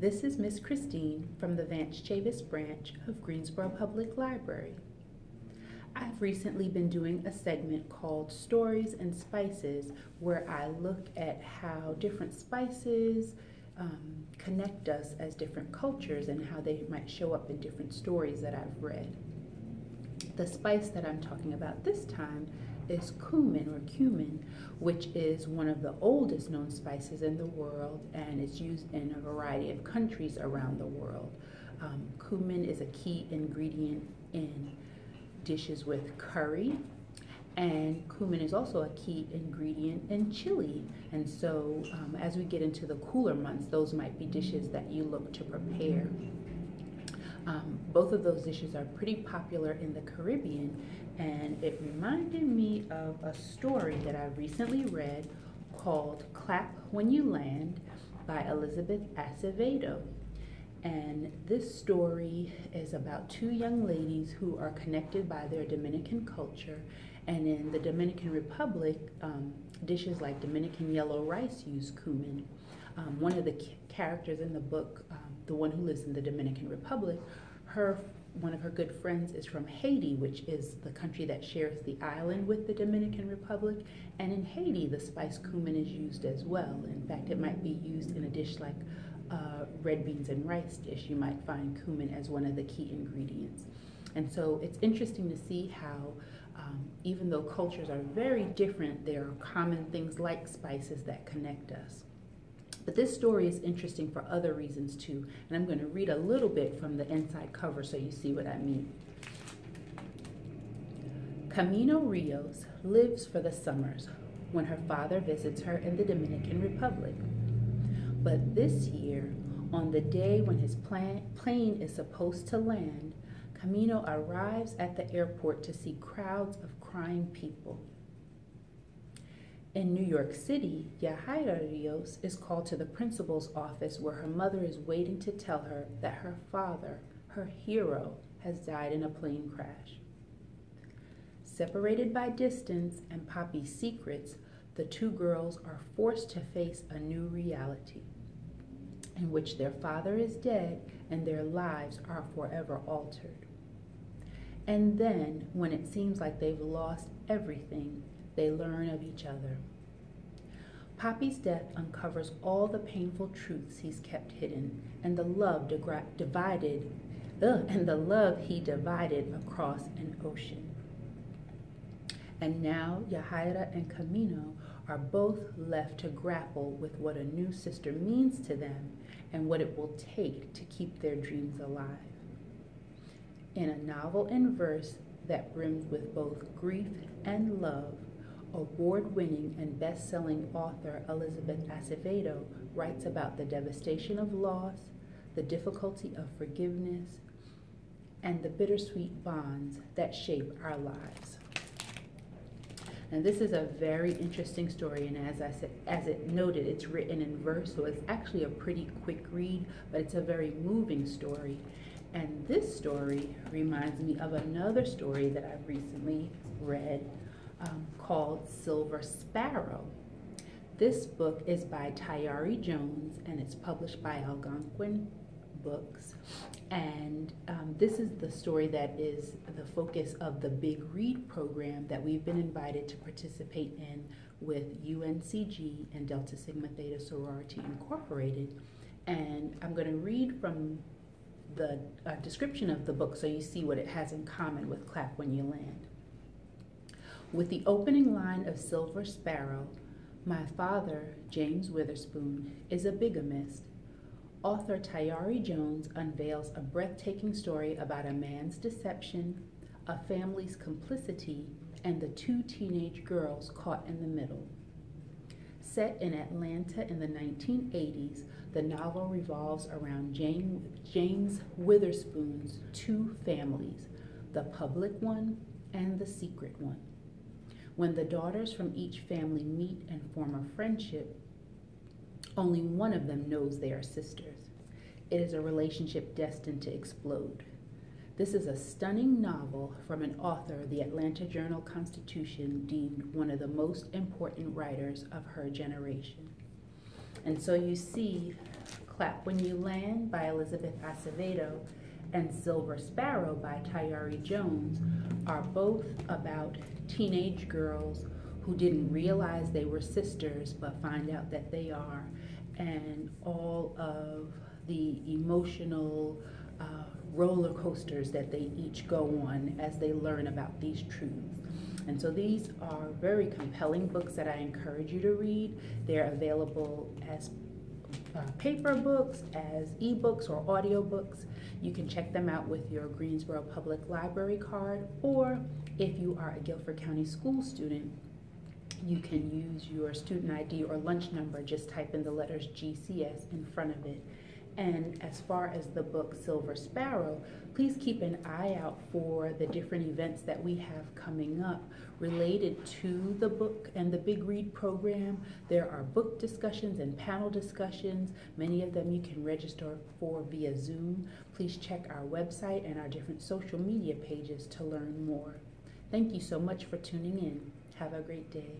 This is Miss Christine from the Vance Chavis branch of Greensboro Public Library. I've recently been doing a segment called Stories and Spices where I look at how different spices um, connect us as different cultures and how they might show up in different stories that I've read. The spice that I'm talking about this time is cumin or cumin, which is one of the oldest known spices in the world and is used in a variety of countries around the world. Um, cumin is a key ingredient in dishes with curry, and cumin is also a key ingredient in chili. And so, um, as we get into the cooler months, those might be dishes that you look to prepare. Um, both of those dishes are pretty popular in the Caribbean, and it reminded me of a story that I recently read called Clap When You Land by Elizabeth Acevedo. And this story is about two young ladies who are connected by their Dominican culture. And in the Dominican Republic, um, dishes like Dominican yellow rice use cumin. Um, one of the characters in the book, um, the one who lives in the Dominican Republic, her one of her good friends is from Haiti, which is the country that shares the island with the Dominican Republic. And in Haiti, the spice cumin is used as well. In fact, it might be used in a dish like uh, red beans and rice dish. You might find cumin as one of the key ingredients. And so it's interesting to see how, um, even though cultures are very different, there are common things like spices that connect us. But this story is interesting for other reasons too. And I'm going to read a little bit from the inside cover so you see what I mean. Camino Rios lives for the summers when her father visits her in the Dominican Republic. But this year, on the day when his plane is supposed to land, Camino arrives at the airport to see crowds of crying people. In New York City, Yahaira Rios is called to the principal's office where her mother is waiting to tell her that her father, her hero, has died in a plane crash. Separated by distance and Papi's secrets, the two girls are forced to face a new reality in which their father is dead and their lives are forever altered. And then, when it seems like they've lost everything, they learn of each other. Papi's death uncovers all the painful truths he's kept hidden and the love divided ugh, and the love he divided across an ocean. And now Yahaira and Camino are both left to grapple with what a new sister means to them and what it will take to keep their dreams alive. In a novel in verse that brims with both grief and love, award winning and best selling author Elizabeth Acevedo writes about the devastation of loss, the difficulty of forgiveness, and the bittersweet bonds that shape our lives. And this is a very interesting story, and as I said, as it noted, it's written in verse, so it's actually a pretty quick read, but it's a very moving story. And this story reminds me of another story that I've recently read um, called Silver Sparrow. This book is by Tayari Jones and it's published by Algonquin Books. And um, this is the story that is the focus of the Big Read program that we've been invited to participate in with UNCG and Delta Sigma Theta Sorority Incorporated. And I'm going to read from the uh, description of the book so you see what it has in common with Clap When You Land. With the opening line of Silver Sparrow, my father, James Witherspoon, is a bigamist. Author Tayari Jones unveils a breathtaking story about a man's deception, a family's complicity, and the two teenage girls caught in the middle. Set in Atlanta in the 1980s, the novel revolves around James Witherspoon's two families, the public one and the secret one. When the daughters from each family meet and form a friendship, only one of them knows they are sisters. It is a relationship destined to explode. This is a stunning novel from an author the Atlanta Journal Constitution deemed one of the most important writers of her generation. And so you see, Clap When You Land by Elizabeth Acevedo and Silver Sparrow by Tayari Jones are both about teenage girls who didn't realize they were sisters but find out that they are, and all of the emotional uh, roller coasters that they each go on as they learn about these truths. And so these are very compelling books that I encourage you to read. They're available as uh, paper books, as ebooks or audiobooks. You can check them out with your Greensboro Public Library card, or if you are a Guilford County school student, you can use your student ID or lunch number, just type in the letters GCS in front of it and as far as the book Silver Sparrow, please keep an eye out for the different events that we have coming up related to the book and the Big Read program. There are book discussions and panel discussions. Many of them you can register for via Zoom. Please check our website and our different social media pages to learn more. Thank you so much for tuning in. Have a great day.